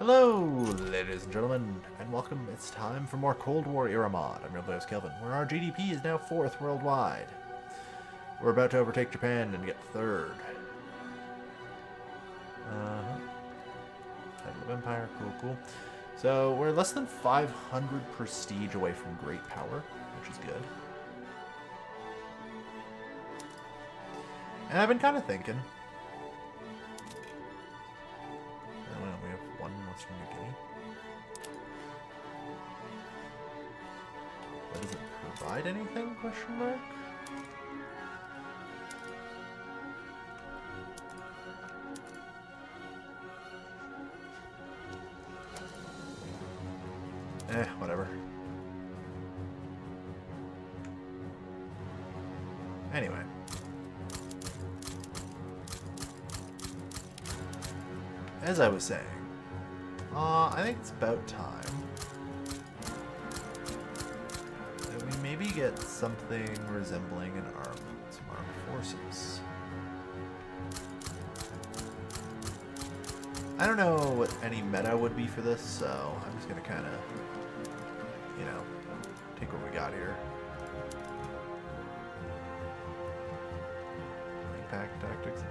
Hello, ladies and gentlemen, and welcome. It's time for more Cold War era mod. I'm your host Kailvin, where our GDP is now fourth worldwide. We're about to overtake Japan and get third. Uh-huh. Title of Empire, cool, cool. So we're less than 500 prestige away from great power, which is good. And I've been kind of thinking. Provide anything? Question mark. Eh, whatever. Anyway. As I was saying, uh, I think it's about time something resembling an arm, some armed forces. I don't know what any meta would be for this, so I'm just gonna kind of, you know, take what we got here. Impact tactics and.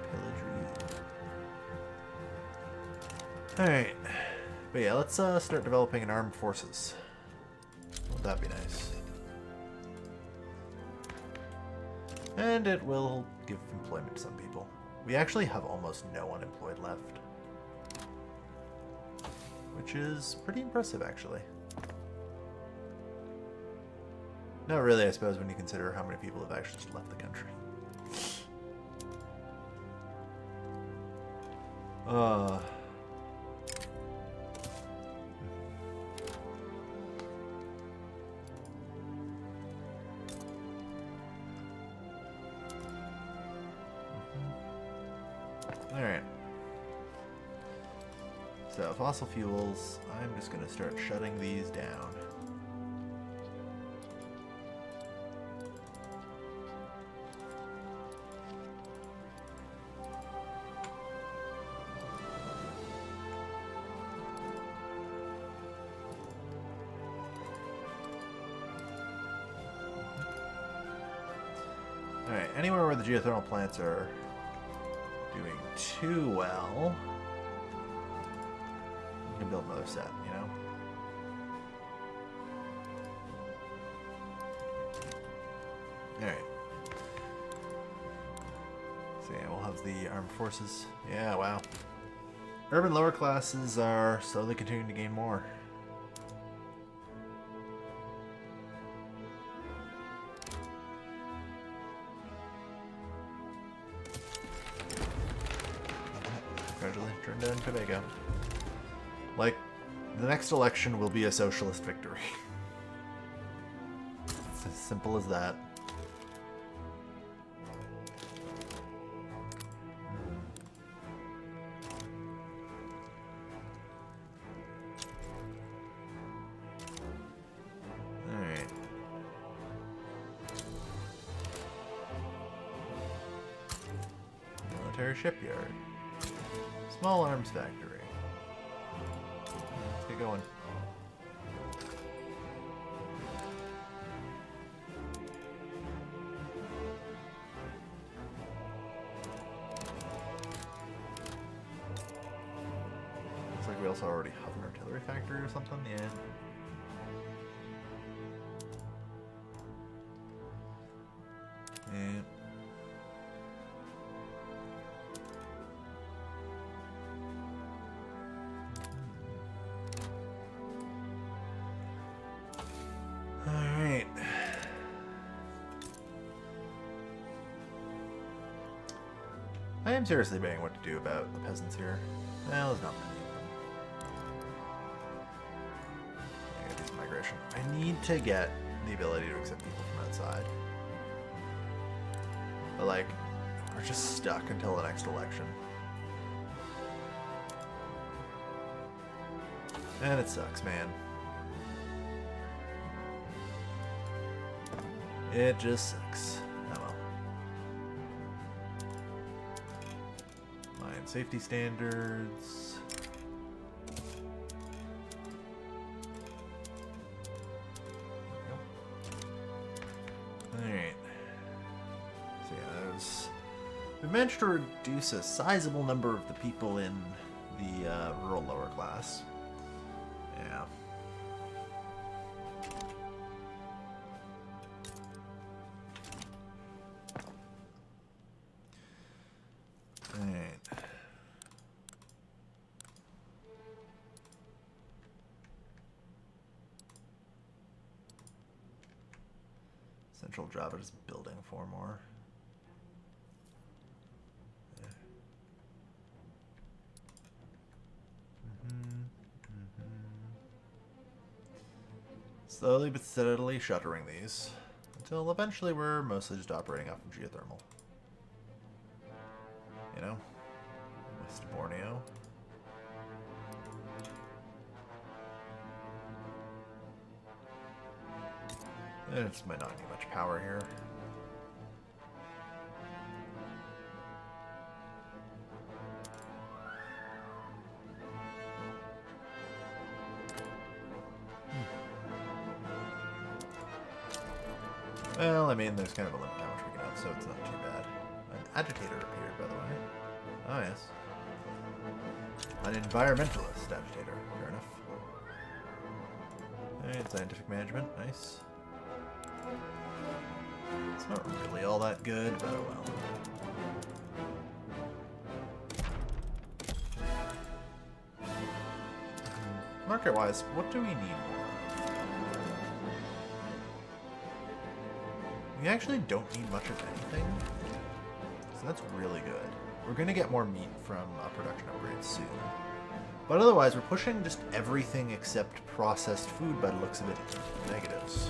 Alright. But yeah, let's uh, start developing an armed forces. Won't that be nice? And it will give employment to some people. We actually have almost no unemployed left. Which is pretty impressive, actually. Not really, I suppose, when you consider how many people have actually just left the country. Uh... fossil fuels, I'm just going to start shutting these down. Alright, anywhere where the geothermal plants are doing too well, build another set, you know? Alright. So yeah, we'll have the armed forces. Yeah, wow. Urban lower classes are slowly continuing to gain more. Next election will be a socialist victory. it's as simple as that. Shipyard. Small arms factory. Going. Am seriously debating what to do about the peasants here. Well, there's not many of them. I gotta do some migration. I need to get the ability to accept people from outside. But like, we're just stuck until the next election. And it sucks, man. It just sucks. safety standards. Alright. So yeah. We managed to reduce a sizable number of the people in the uh, rural lower class. Four more. Yeah. Mhm, mhm. Slowly but steadily shuttering these until eventually we're mostly just operating off of geothermal. You know? West Borneo. It just might not need much power here. Mean, there's kind of a limit to how much we can have, so it's not too bad. An agitator appeared, by the way. Oh, yes. An environmentalist agitator. Fair enough. Alright, scientific management. Nice. It's not really all that good, but oh well. Hmm, market-wise, what do we need more We actually don't need much of anything. So that's really good. We're going to get more meat from a production upgrade soon. But otherwise, we're pushing just everything except processed food by the looks of it negatives.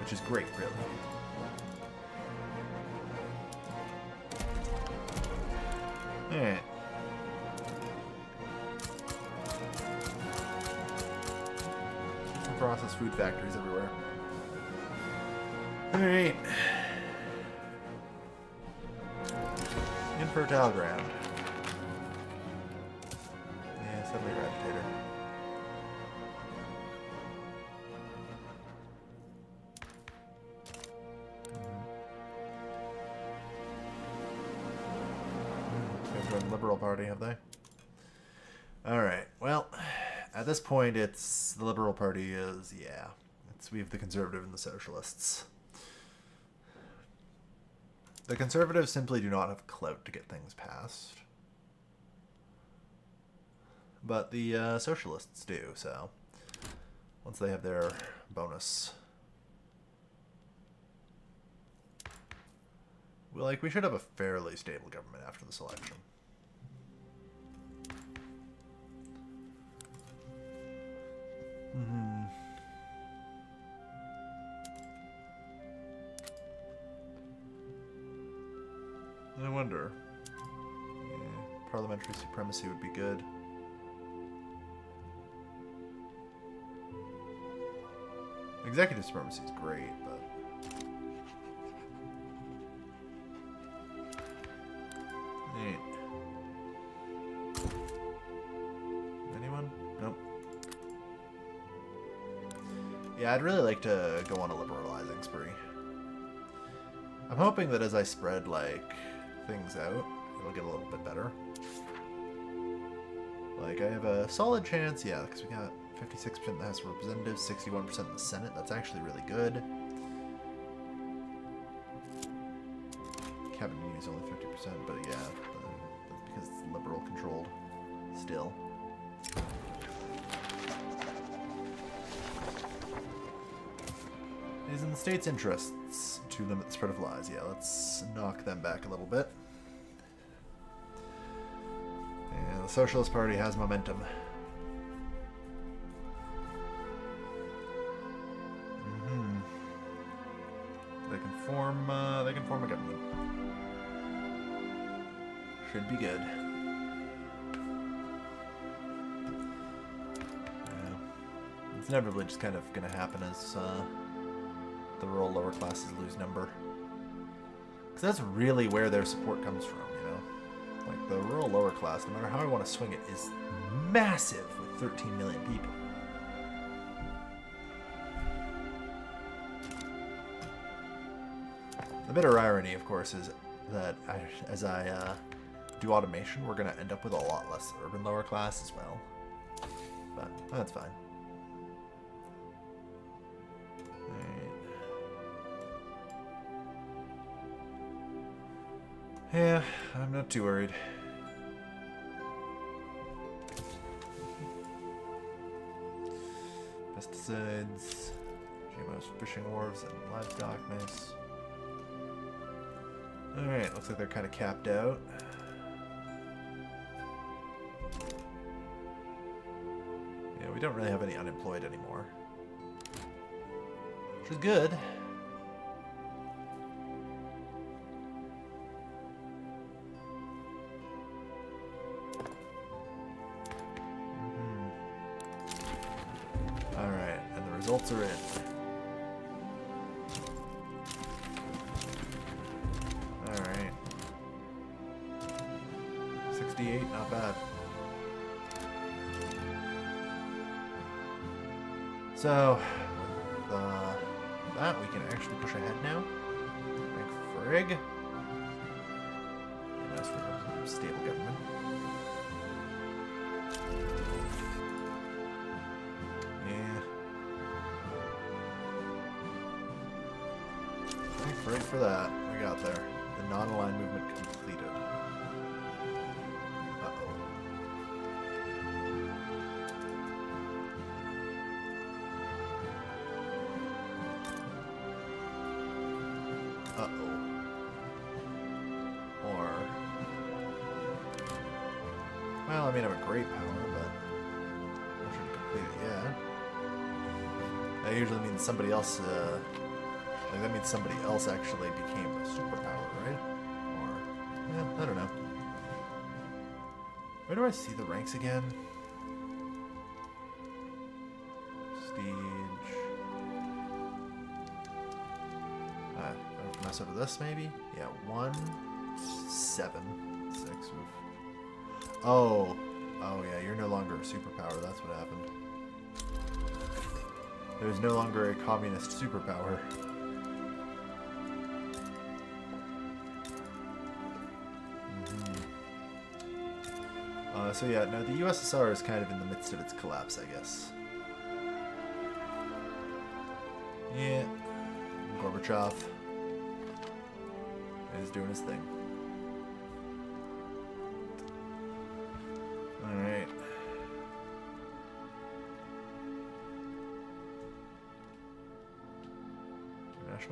Which is great, really. Alright. Processed food factories everywhere. Point, it's the Liberal Party is, yeah. It's, we have the Conservative and the Socialists. The Conservatives simply do not have clout to get things passed. But the uh, Socialists do, so once they have their bonus. Like, we should have a fairly stable government after this election. Hmm. I wonder. Yeah, parliamentary supremacy would be good. Executive supremacy is great, but I'd really like to go on a liberalizing spree. I'm hoping that as I spread, like, things out, it'll get a little bit better. Like, I have a solid chance, yeah, because we got 56% in the House of Representatives, 61% in the Senate. That's actually really good. Cabinet is only 50%, but yeah, uh, that's because it's liberal controlled still. It is in the state's interests to limit the spread of lies. Yeah, let's knock them back a little bit. And the Socialist Party has momentum. hmm They can form. Uh, they can form a government. Should be good. Yeah. It's inevitably just kind of going to happen as uh, the rural lower classes lose number. Because that's really where their support comes from, you know? Like, the rural lower class, no matter how I want to swing it, is massive with 13 million people. The bitter irony, of course, is that I, as I uh, do automation, we're going to end up with a lot less urban lower class as well. But that's fine. Yeah, I'm not too worried. Pesticides, GMO's fishing wharves, and livestock, nice. Alright, looks like they're kind of capped out. Yeah, we don't really have any unemployed anymore. Which is good. Frig. And as for stable government. Yeah. Thank frig for that. We got there. The non-aligned movement somebody else, uh... Like, that means somebody else actually became a superpower, right? Or... Yeah, I don't know. Where do I see the ranks again? Prestige... Uh, I'll mess up with this maybe? Yeah, one, seven, six. Oof. Oh, oh yeah, you're no longer a superpower. That's what happened. There's no longer a communist superpower. Mhm. Uh, so yeah, no, the USSR is kind of in the midst of its collapse, I guess. Yeah, Gorbachev is doing his thing.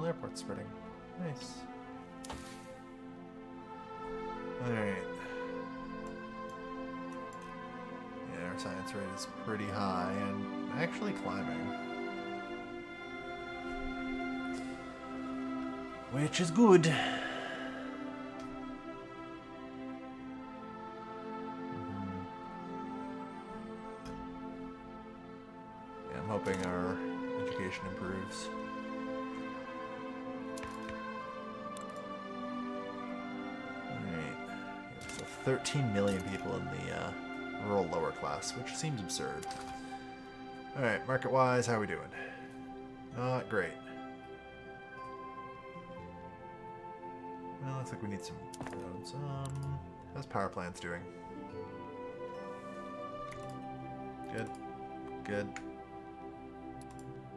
Airport spreading. Nice. Alright. Yeah, our science rate is pretty high and actually climbing. Which is good. 13 million people in the uh, rural lower class, which seems absurd. Alright, market-wise, how are we doing? Not great. Well, looks like we need some roads. Um, how's power plants doing? Good. Good.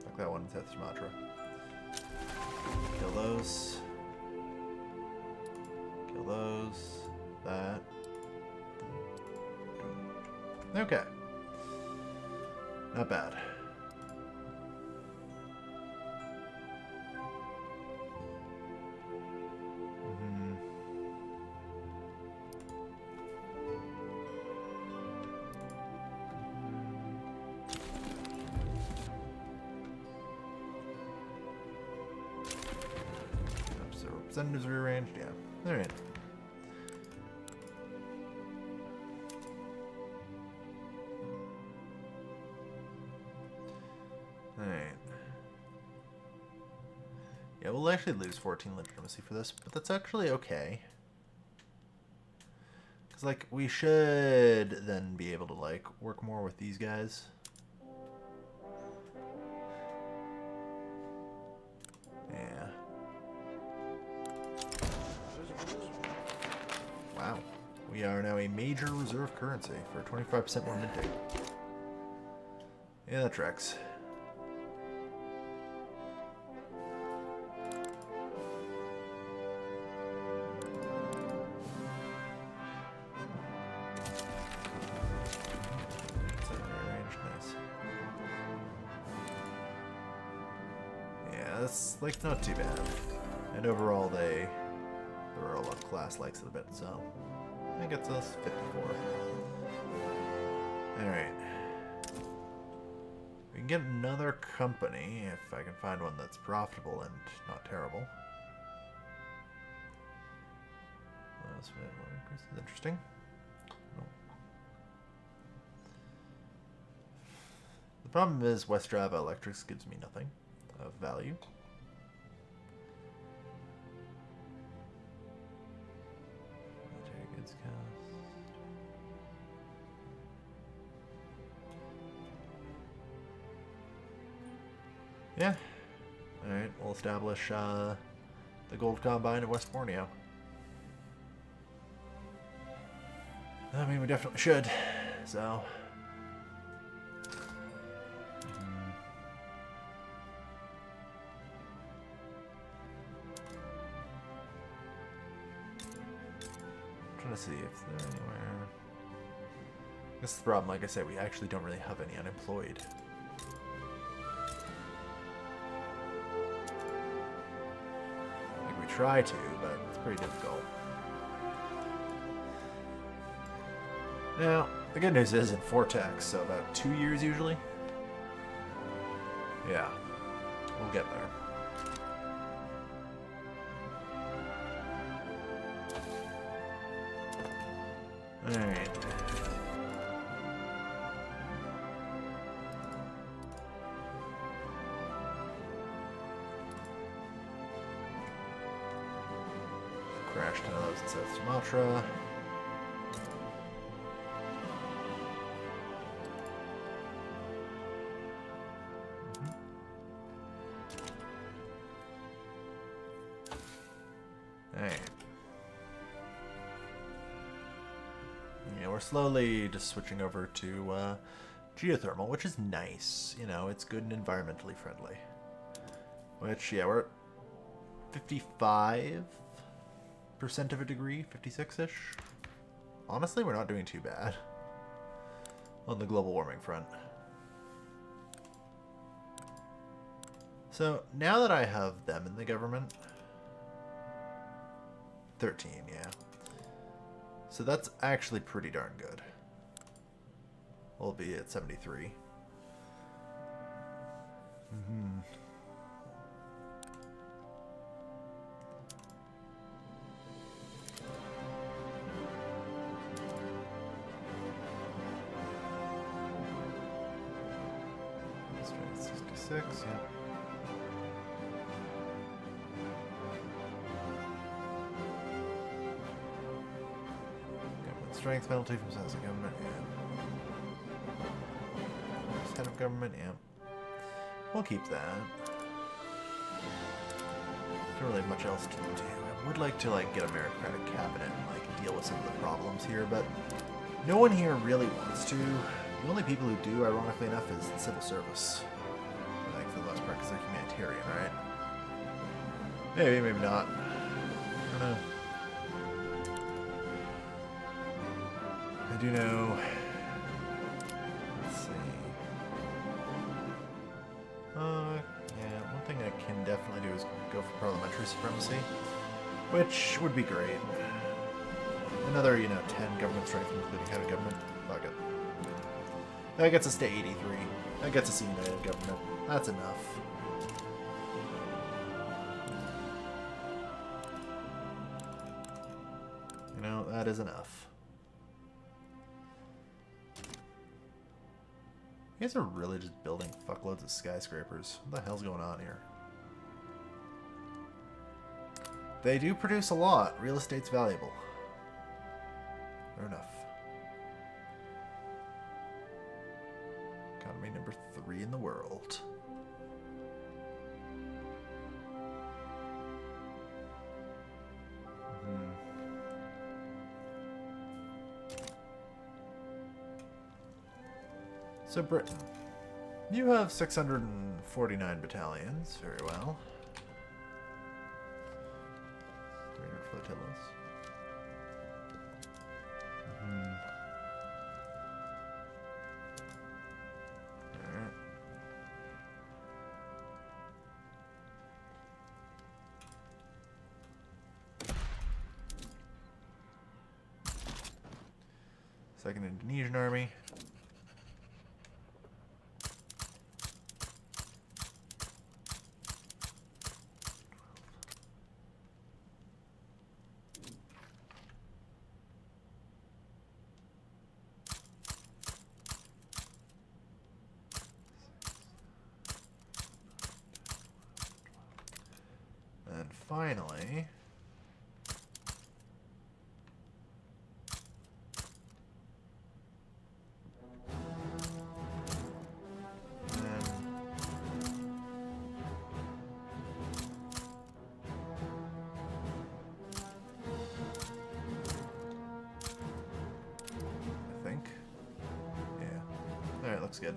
Like that one South Sumatra. Kill those. Kill those. That. Okay. Not bad. Alright. Yeah, we'll actually lose 14 legitimacy for this, but that's actually okay. Because, like, we should then be able to, like, work more with these guys. Yeah. Wow. We are now a major reserve currency for 25% more minting. Yeah, that tracks. Like not too bad. And overall, they the of class likes it a bit, so that gets us 54. All right. We can get another company if I can find one that's profitable and not terrible. Increase is interesting. The problem is West Java Electrics gives me nothing of value. Establish uh, the Gold Combine of West Borneo. I mean, we definitely should, so... To see if they're anywhere... This is the problem, like I said, we actually don't really have any unemployed. Try to, but it's pretty difficult. Now, the good news is in Vortex, so about two years usually. Yeah, we'll get there. Alright. to South Sumatra. Mm-hmm. slowly just switching over to uh, geothermal, which is nice. You know, it's good and environmentally friendly. Which, yeah, we're 55 percent of a degree, 56-ish. Honestly, we're not doing too bad on the global warming front. So now that I have them in the government, 13, yeah. So that's actually pretty darn good. We'll be at 73. Mm-hmm. Strength penalty from sense of government, yeah. Head of government, yeah. We'll keep that. Don't really have much else to do. I would like to like get a meritocratic cabinet and like deal with some of the problems here, but no one here really wants to. The only people who do, ironically enough, is the civil service. Like for the most part, because they're humanitarian, right? Maybe, maybe not. I don't know. Do know. Let's see. Uh, yeah, one thing I can definitely do is go for parliamentary supremacy, which would be great. Another, you know, 10 government strength, including head of government. Fuck it. That gets us to 83. That gets us a united government. That's enough. You know, that is enough. You guys are really just building fuckloads of skyscrapers. What the hell's going on here? They do produce a lot. Real estate's valuable. Fair enough. Economy number three in the world. So Britain, you have 649 battalions. Very well. 300 flotillas. Mhm. Alright. Second Indonesian army. And finally, then I think. Yeah. Alright, looks good.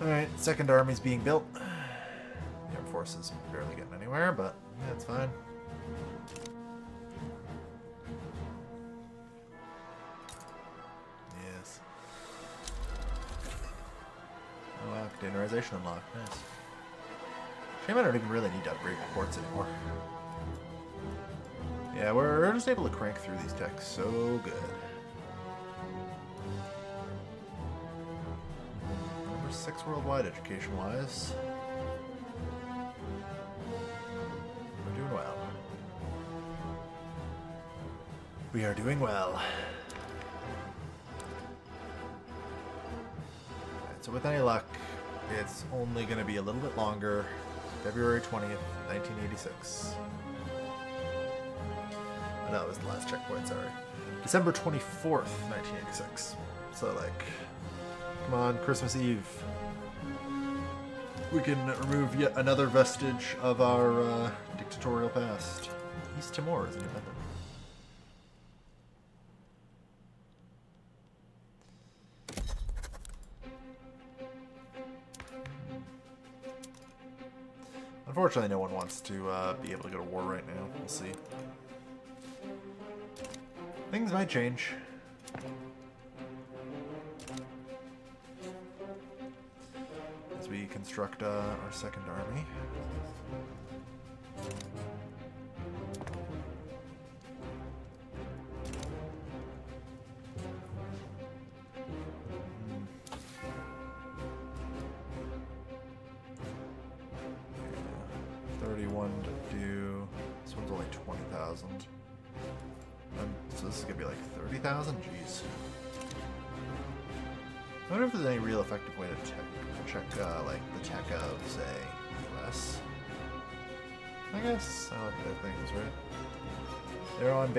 Alright, second army's being built. Force is barely getting anywhere, but yeah, it's fine. Yes. Oh wow, containerization unlocked. Nice. Shame I don't even really need to upgrade reports anymore. Yeah, we're just able to crank through these techs so good. Number six worldwide education-wise. We are doing well. So with any luck, it's only going to be a little bit longer. February 20th, 1986. Oh, no, it was the last checkpoint, sorry. December 24th, 1986. So, like, come on, Christmas Eve. We can remove yet another vestige of our uh, dictatorial past. East Timor is independent. Unfortunately, no one wants to uh, be able to go to war right now. We'll see. Things might change. As we construct uh, our second army.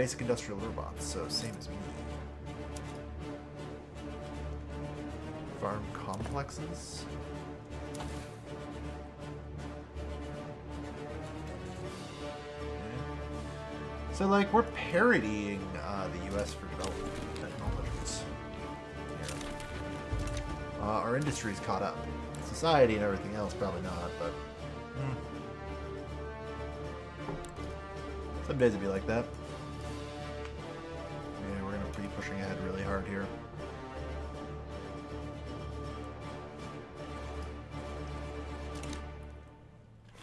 Basic industrial robots, so same as me. Farm complexes? So, like, we're parodying uh, the U.S. for development technologies. Here. Uh, our industry's caught up. Society and everything else, probably not, but... hmm. Some days it'd be like that. Pushing ahead really hard here.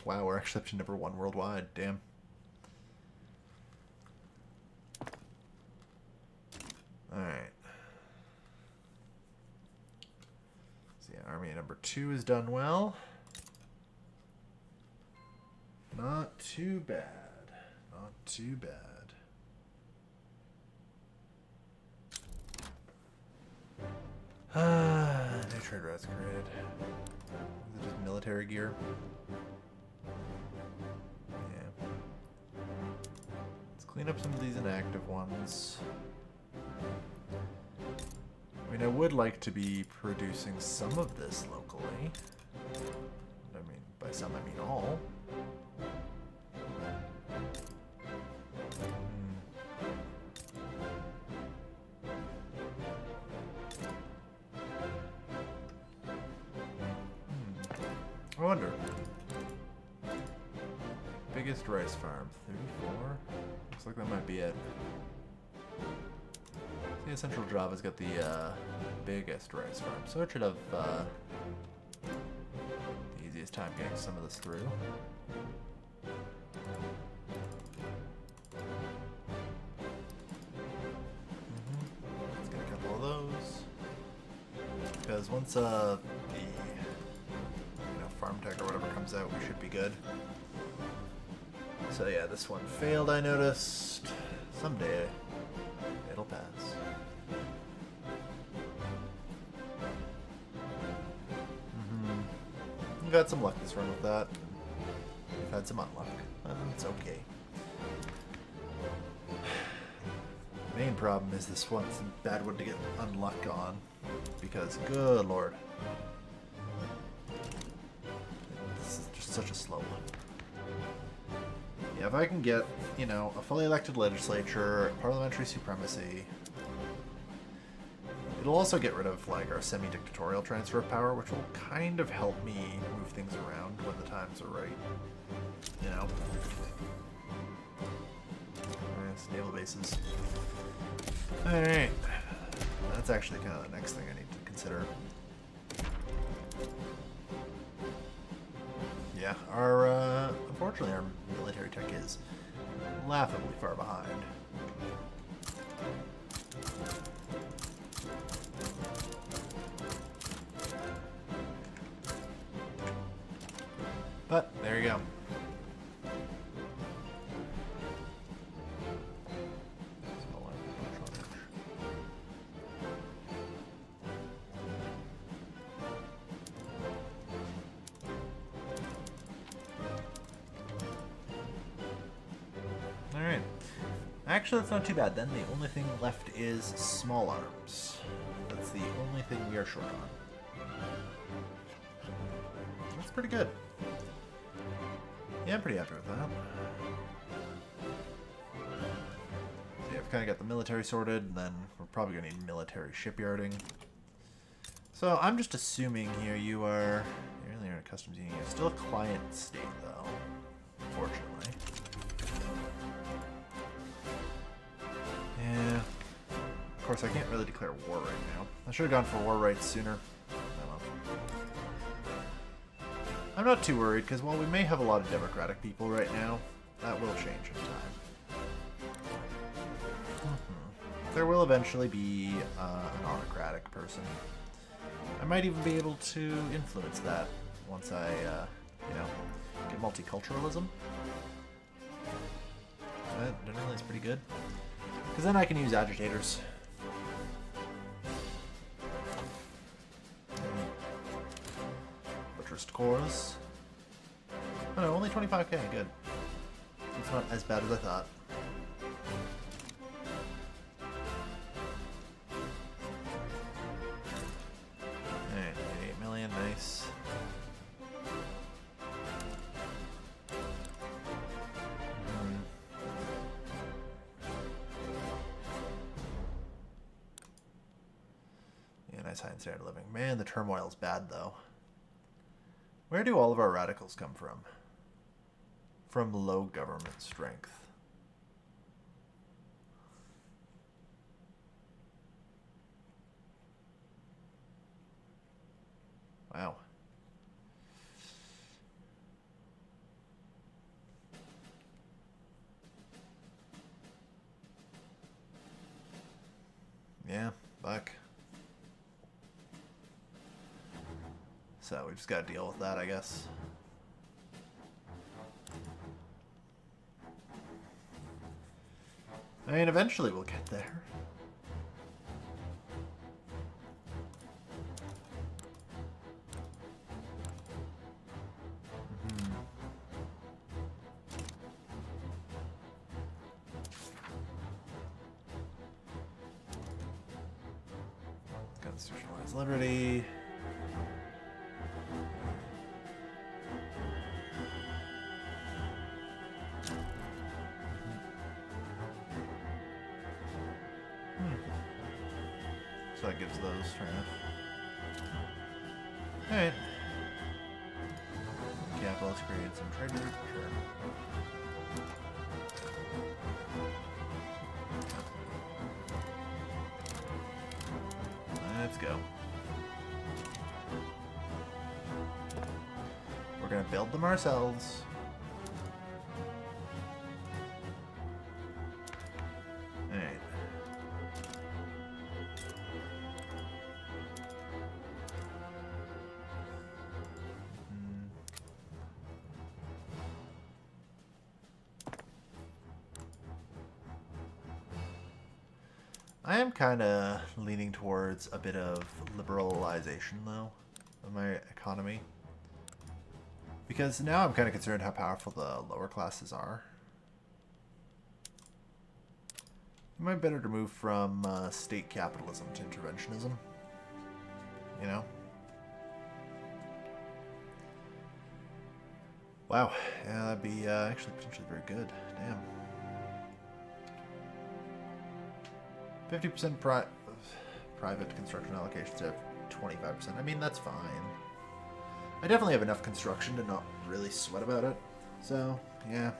Wow, we're actually up to number one worldwide. Damn. Alright. Army number two is done well. Not too bad. Not too bad. Ah, new trade routes created. Is it just military gear? Yeah. Let's clean up some of these inactive ones. I mean, I would like to be producing some of this locally. I mean, by some, I mean all. Wonder. Biggest rice farm, 34? Looks like that might be it. Yeah, Central Java's got the uh, biggest rice farm, so it should have uh, the easiest time getting some of this through. Mhm. Let's comes out, we should be good. So yeah, this one failed, I noticed. Someday, it'll pass. Mm-hmm. Got some luck this run with that. We've had some unluck. Um, it's okay. Main problem is this one's a bad one to get unluck on. Because, good lord. Such a slow one. Yeah, if I can get, you know, a fully elected legislature, parliamentary supremacy, it'll also get rid of, like, our semi-dictatorial transfer of power, which will kind of help me move things around when the times are right. You know? Yes, naval bases. Alright. That's actually kind of the next thing I need to consider. Yeah, our, uh, unfortunately, our military tech is laughably far behind. Actually, that's not too bad. Then the only thing left is small arms. That's the only thing we are short on. That's pretty good. Yeah, I'm pretty happy with that. Yeah, I've kind of got the military sorted, then we're probably going to need military shipyarding. So I'm just assuming here you are... You're really a customs union. You're still a client state, though. Course, I can't really declare war right now. I should have gone for war rights sooner. I'm not too worried, because while we may have a lot of democratic people right now, that will change in time. Mhm. There will eventually be uh, an autocratic person. I might even be able to influence that once I, uh, you know, get multiculturalism. That generally is pretty good. Because then I can use agitators. Buttressed cores. Oh no, only 25k, good. It's not as bad as I thought. Alright, 8 million, nice. Hmm. Yeah, nice of living. Man, the turmoil's bad though. Where do all of our radicals come from? From low government strength. Just gotta deal with that, I guess. I mean, eventually we'll get there. Ourselves. Hmm. I am kind of leaning towards a bit of liberalization, though, of my economy. Because now I'm kind of concerned how powerful the lower classes are. It might be better to move from uh, state capitalism to interventionism. You know? Wow, yeah, that'd be uh, actually potentially very good. Damn. 50% pri private construction allocations have 25%. I mean, that's fine. I definitely have enough construction to not really sweat about it. So, yeah.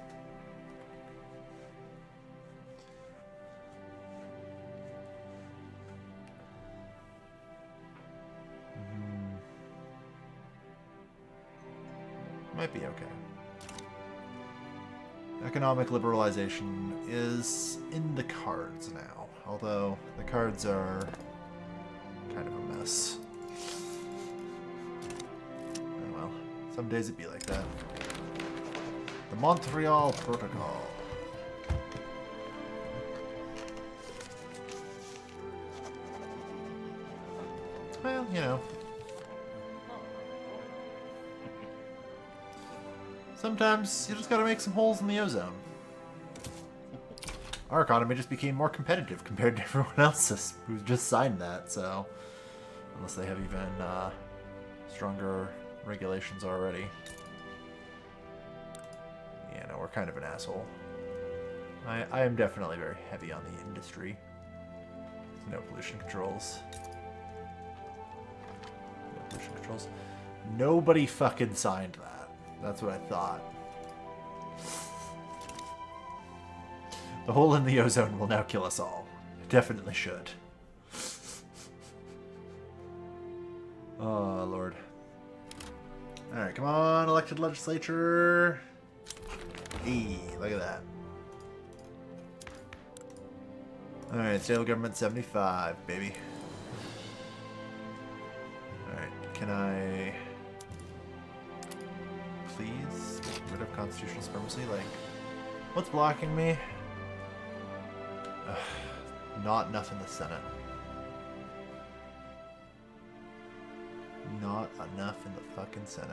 Mhm. Might be okay. Economic liberalization is in the cards now, although the cards are kind of a mess. Some days it'd be like that. The Montreal Protocol. Well, you know. Sometimes you just gotta make some holes in the ozone. Our economy just became more competitive compared to everyone else's who's just signed that, so... Unless they have even uh, stronger regulations already. Yeah, no, we're kind of an asshole. I, I am definitely very heavy on the industry. No pollution controls. No pollution controls. Nobody fucking signed that. That's what I thought. The hole in the ozone will now kill us all. It definitely should. Oh, Lord. Alright, come on, elected legislature. Hey, look at that. Alright, state government 75, baby. Alright, can I please get rid of constitutional supremacy? Like, what's blocking me? Ugh, not enough in the Senate. Enough in the fucking Senate.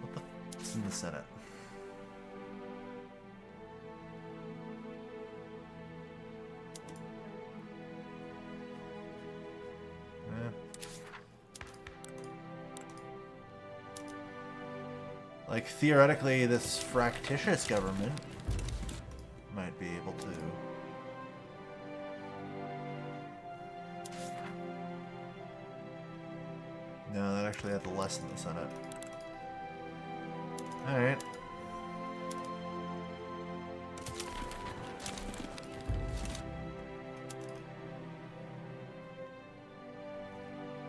What the f is in the Senate? Eh. Like, theoretically, this fractitious government had less than the Senate. Alright.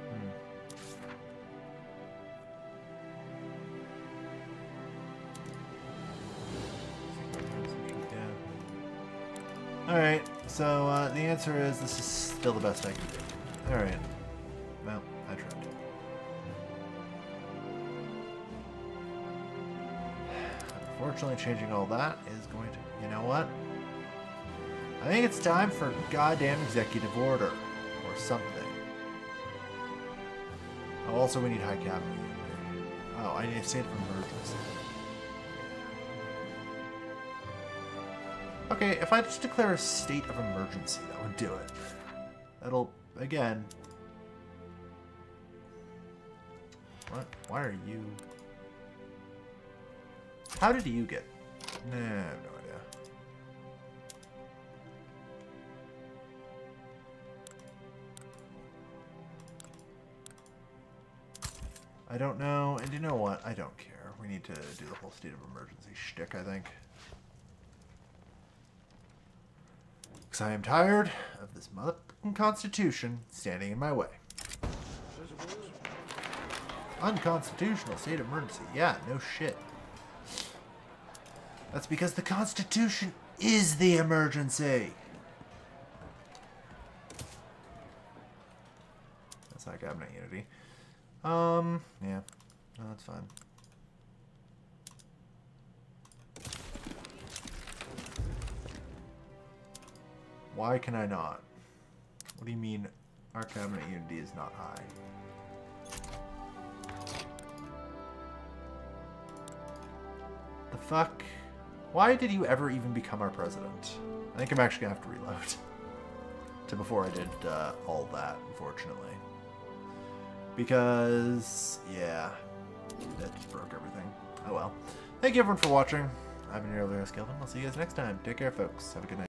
Hmm. Alright, so uh, the answer is this is still the best I can do. Alright. Unfortunately, changing all that is going to... You know what? I think it's time for goddamn executive order. Or something. Oh, also we need high capital. Oh, I need a state of emergency. Okay, if I just declare a state of emergency, that would do it. That'll, again... What? Why are you... How did you get... Nah, I have no idea. I don't know, and you know what? I don't care. we need to do the whole state of emergency shtick, I think. Because I am tired of this motherfucking constitution standing in my way. Unconstitutional state of emergency. Yeah, no shit. That's because the Constitution is the emergency. That's not cabinet unity. Um, yeah. No, that's fine. Why can I not? What do you mean our cabinet unity is not high? The fuck? Why did you ever even become our president? I think I'm actually gonna have to reload to before I did uh, all that, unfortunately. Because, yeah, that just broke everything. Oh well. Thank you everyone for watching. I've been your other Skeleton. I'll see you guys next time. Take care, folks. Have a good night.